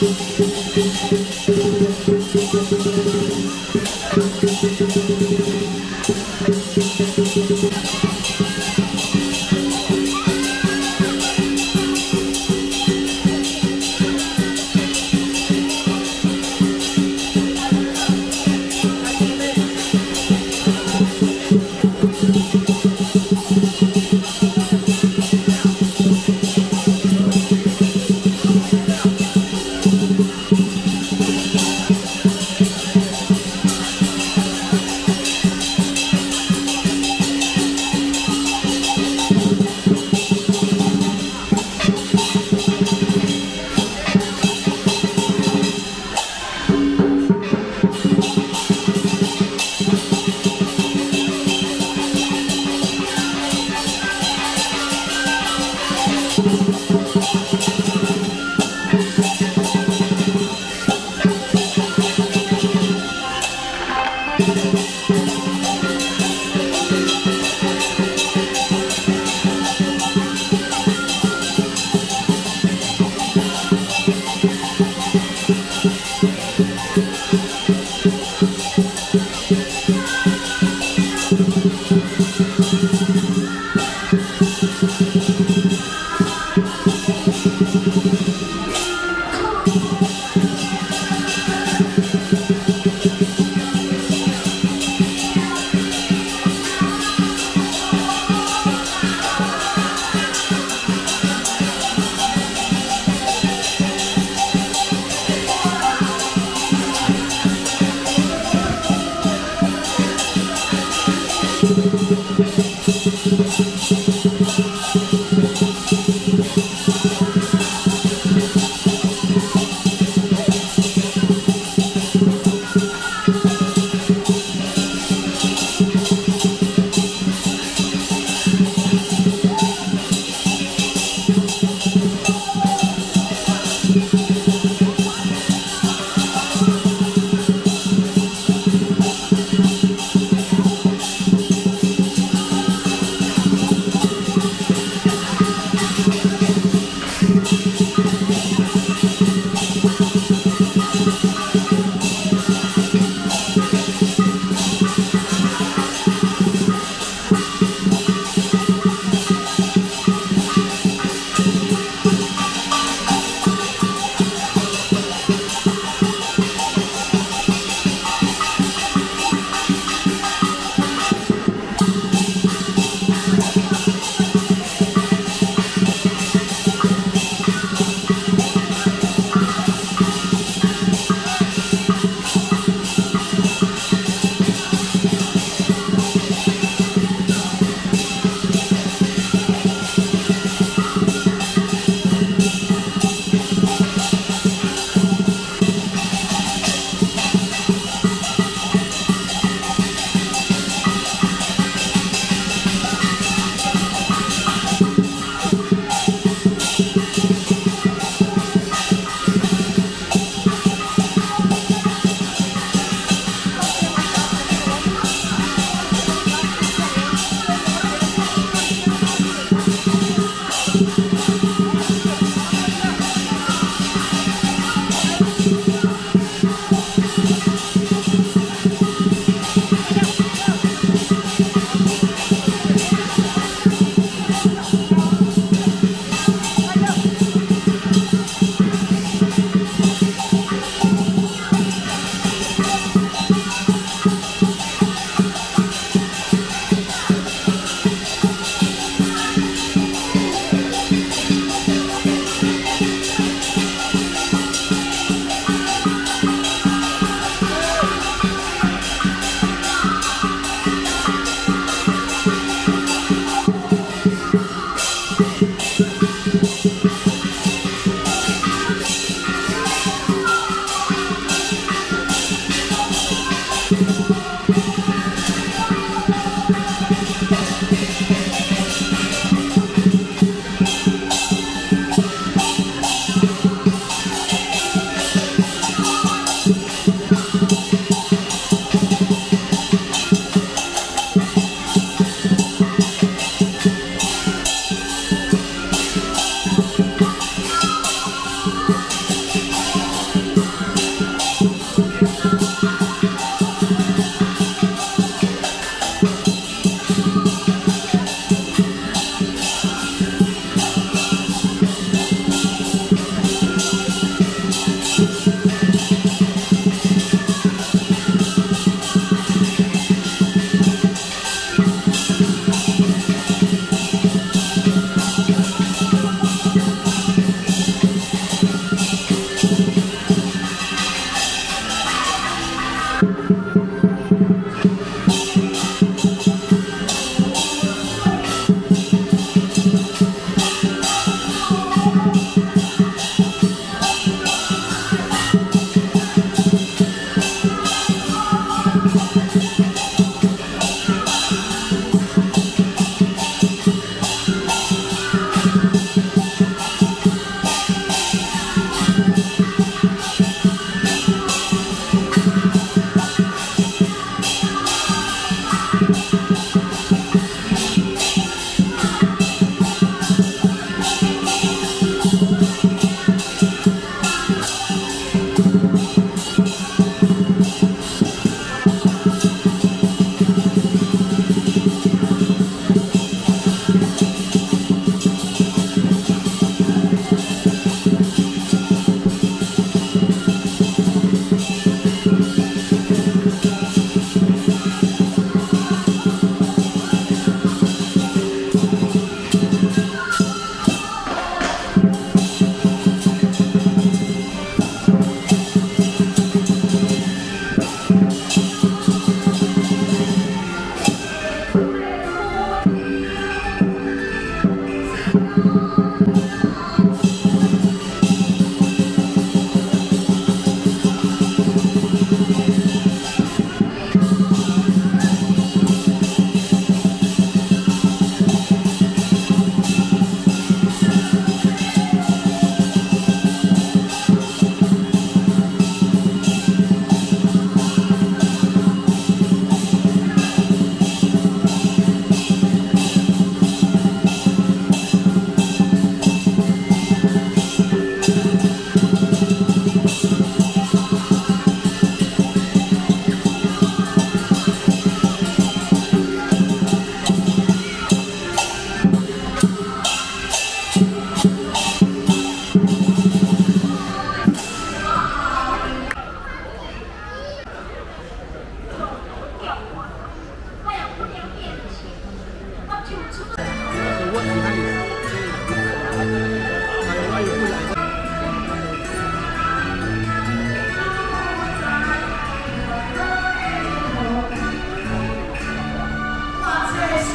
Música